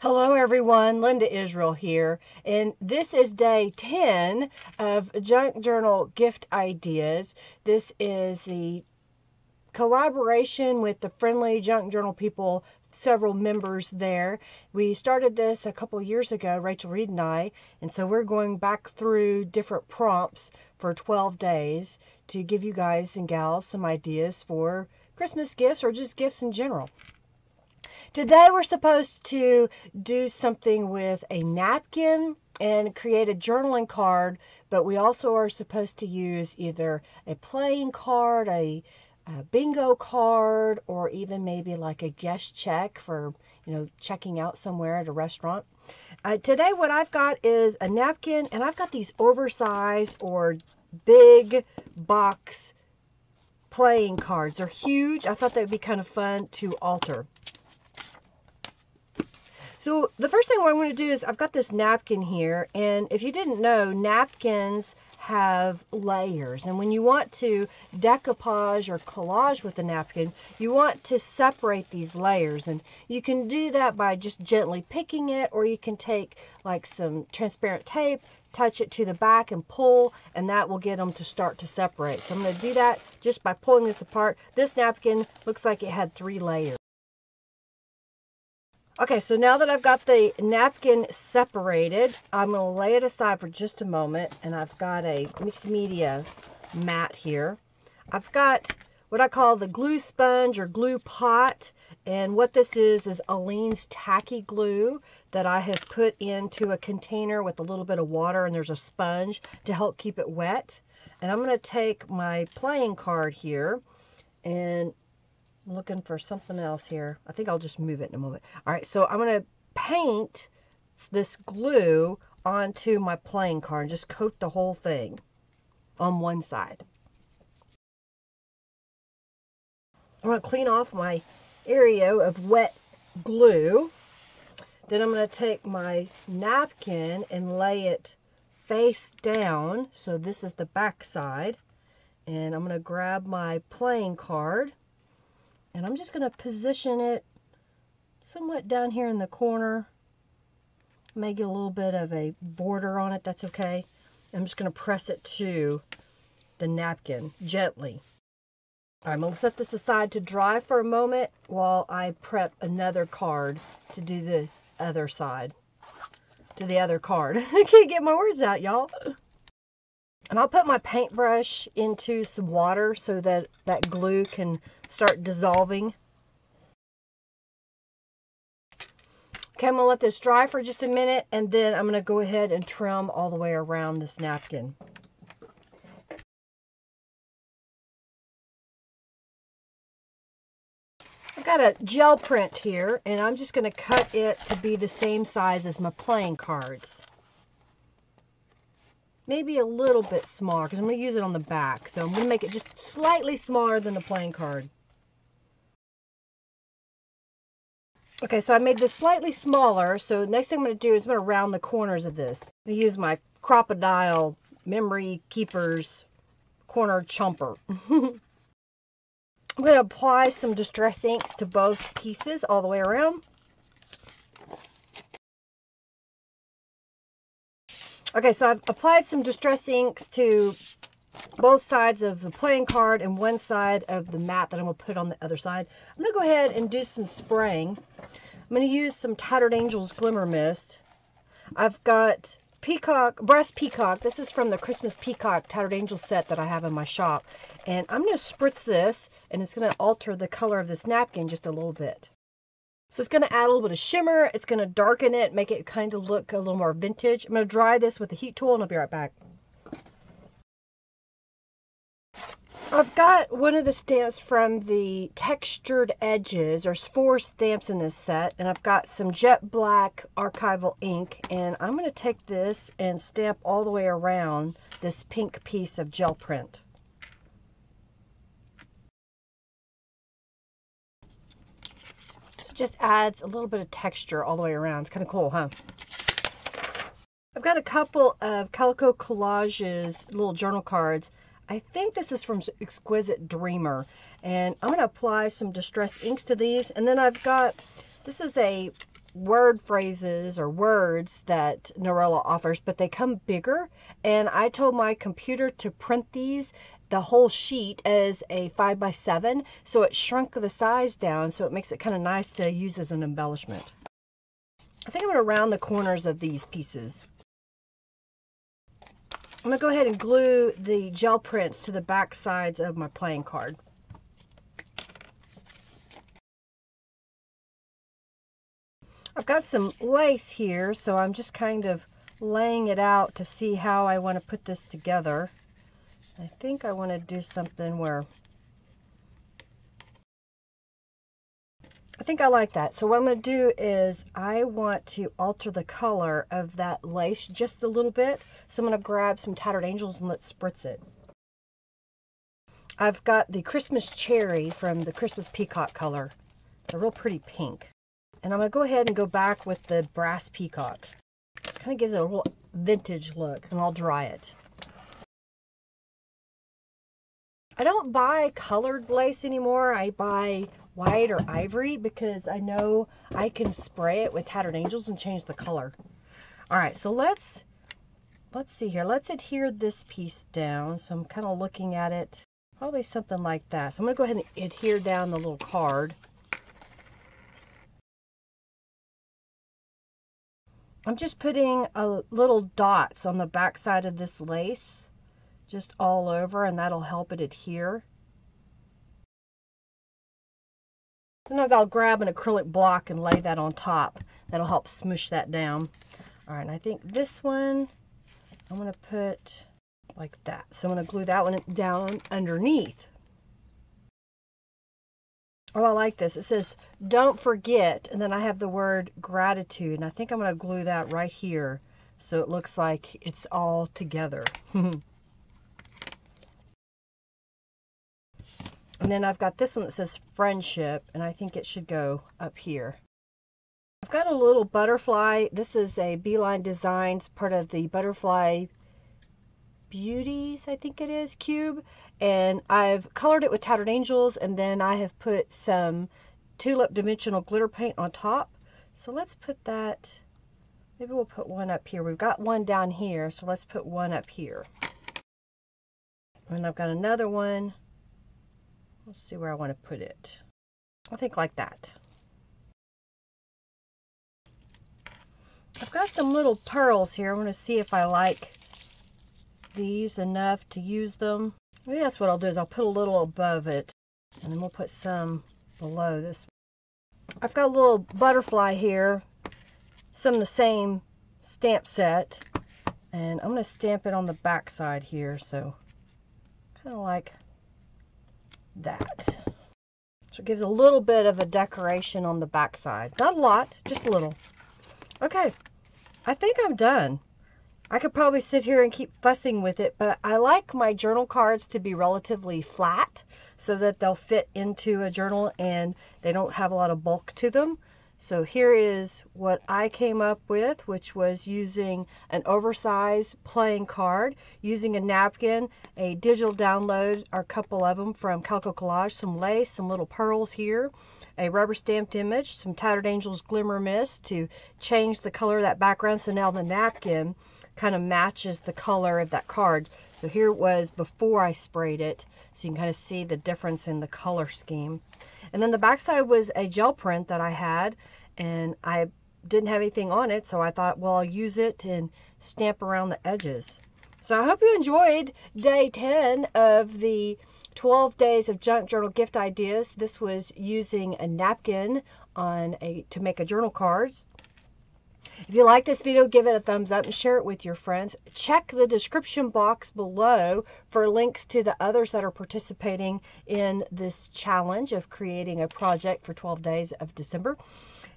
Hello everyone, Linda Israel here, and this is day 10 of Junk Journal Gift Ideas. This is the collaboration with the friendly Junk Journal people, several members there. We started this a couple years ago, Rachel Reed and I, and so we're going back through different prompts for 12 days to give you guys and gals some ideas for Christmas gifts or just gifts in general. Today we're supposed to do something with a napkin and create a journaling card, but we also are supposed to use either a playing card, a, a bingo card, or even maybe like a guest check for, you know, checking out somewhere at a restaurant. Uh, today what I've got is a napkin and I've got these oversized or big box playing cards. They're huge. I thought that would be kind of fun to alter. So the first thing what I'm going to do is I've got this napkin here and if you didn't know napkins have layers. And when you want to decoupage or collage with a napkin you want to separate these layers. And you can do that by just gently picking it or you can take like some transparent tape touch it to the back and pull and that will get them to start to separate. So I'm going to do that just by pulling this apart. This napkin looks like it had three layers Okay, so now that I've got the napkin separated, I'm going to lay it aside for just a moment. And I've got a mixed media mat here. I've got what I call the glue sponge or glue pot. And what this is, is Aleene's tacky glue that I have put into a container with a little bit of water and there's a sponge to help keep it wet. And I'm going to take my playing card here and looking for something else here. I think I'll just move it in a moment. All right, so I'm going to paint this glue onto my playing card and just coat the whole thing on one side. I'm going to clean off my area of wet glue. Then I'm going to take my napkin and lay it face down. So this is the back side. And I'm going to grab my playing card and I'm just going to position it somewhat down here in the corner. Make a little bit of a border on it, that's okay. I'm just going to press it to the napkin gently. All right, I'm going to set this aside to dry for a moment while I prep another card to do the other side. To the other card. I can't get my words out, y'all. And I'll put my paintbrush into some water so that that glue can start dissolving. Okay, I'm to let this dry for just a minute and then I'm going to go ahead and trim all the way around this napkin. I've got a gel print here and I'm just going to cut it to be the same size as my playing cards maybe a little bit smaller because I'm going to use it on the back. So I'm going to make it just slightly smaller than the playing card. Okay, so I made this slightly smaller. So the next thing I'm going to do is I'm going to round the corners of this. I'm going to use my Crop-A-Dile Memory Keepers Corner Chomper. I'm going to apply some Distress inks to both pieces all the way around. Okay, so I've applied some Distress inks to both sides of the playing card and one side of the mat that I'm going to put on the other side. I'm going to go ahead and do some spraying. I'm going to use some Tattered Angels Glimmer Mist. I've got Peacock, Brass Peacock. This is from the Christmas Peacock Tattered Angel set that I have in my shop. And I'm going to spritz this, and it's going to alter the color of this napkin just a little bit. So it's going to add a little bit of shimmer. It's going to darken it, make it kind of look a little more vintage. I'm going to dry this with a heat tool and I'll be right back. I've got one of the stamps from the Textured Edges. There's four stamps in this set, and I've got some jet black archival ink, and I'm going to take this and stamp all the way around this pink piece of gel print. Just adds a little bit of texture all the way around. It's kind of cool, huh? I've got a couple of Calico Collages little journal cards. I think this is from Exquisite Dreamer. And I'm going to apply some Distress inks to these. And then I've got, this is a word phrases or words that Norella offers, but they come bigger. And I told my computer to print these the whole sheet as a 5 by 7 so it shrunk the size down so it makes it kind of nice to use as an embellishment. I think I'm going to round the corners of these pieces. I'm going to go ahead and glue the gel prints to the back sides of my playing card. I've got some lace here, so I'm just kind of laying it out to see how I want to put this together. I think I want to do something where I think I like that. So what I'm going to do is I want to alter the color of that lace just a little bit. So I'm going to grab some Tattered Angels and let's spritz it. I've got the Christmas Cherry from the Christmas Peacock color. It's a real pretty pink. And I'm going to go ahead and go back with the Brass Peacock. It kind of gives it a little vintage look and I'll dry it. I don't buy colored lace anymore. I buy white or ivory because I know I can spray it with Tattered Angels and change the color. All right, so let's let's see here. Let's adhere this piece down. So I'm kind of looking at it, probably something like that. So I'm to go ahead and adhere down the little card. I'm just putting a little dots on the back side of this lace just all over and that'll help it adhere. Sometimes I'll grab an acrylic block and lay that on top. That'll help smoosh that down. All right, and I think this one, I'm to put like that. So I'm to glue that one down underneath. Oh, I like this. It says, don't forget, and then I have the word gratitude, and I think I'm to glue that right here so it looks like it's all together. And then I've got this one that says friendship, and I think it should go up here. I've got a little butterfly. This is a B Line Designs, part of the Butterfly Beauties, I think it is, cube. And I've colored it with Tattered Angels, and then I have put some Tulip Dimensional Glitter Paint on top. So let's put that, maybe we'll put one up here. We've got one down here, so let's put one up here. And I've got another one Let's see where I want to put it. I think like that. I've got some little pearls here. I want to see if I like these enough to use them. Maybe that's what I'll do is I'll put a little above it and then we'll put some below this. I've got a little butterfly here, some of the same stamp set, and I'm going to stamp it on the back side here, so kind of like that. So it gives a little bit of a decoration on the back side. Not a lot, just a little. Okay, I think I'm done. I could probably sit here and keep fussing with it, but I like my journal cards to be relatively flat so that they'll fit into a journal and they don't have a lot of bulk to them. So here is what I came up with, which was using an oversized playing card, using a napkin, a digital download, or a couple of them from Calico Collage, some lace, some little pearls here, a rubber stamped image, some Tattered Angels Glimmer Mist to change the color of that background. So now the napkin kind of matches the color of that card. So here it was before I sprayed it. So you can kind of see the difference in the color scheme. And then the backside was a gel print that I had and I didn't have anything on it. So I thought, well, I'll use it and stamp around the edges. So I hope you enjoyed day 10 of the 12 days of junk journal gift ideas. This was using a napkin on a to make a journal cards. If you like this video, give it a thumbs up and share it with your friends. Check the description box below for links to the others that are participating in this challenge of creating a project for 12 days of December.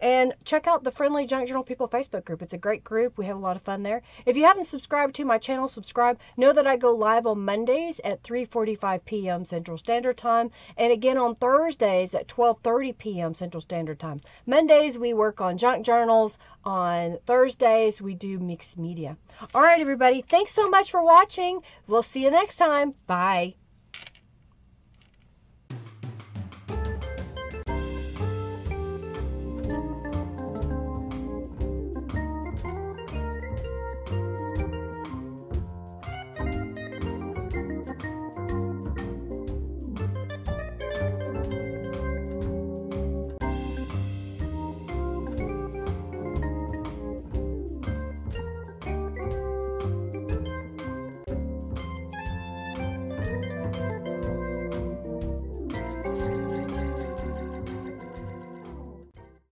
And check out the Friendly Junk Journal People Facebook group. It's a great group. We have a lot of fun there. If you haven't subscribed to my channel, subscribe. Know that I go live on Mondays at 3.45 p.m. Central Standard Time and again on Thursdays at 12.30 p.m. Central Standard Time. Mondays, we work on junk journals. On Thursdays, we do mixed media. All right, everybody. Thanks so much for watching. We'll see you next time. Bye.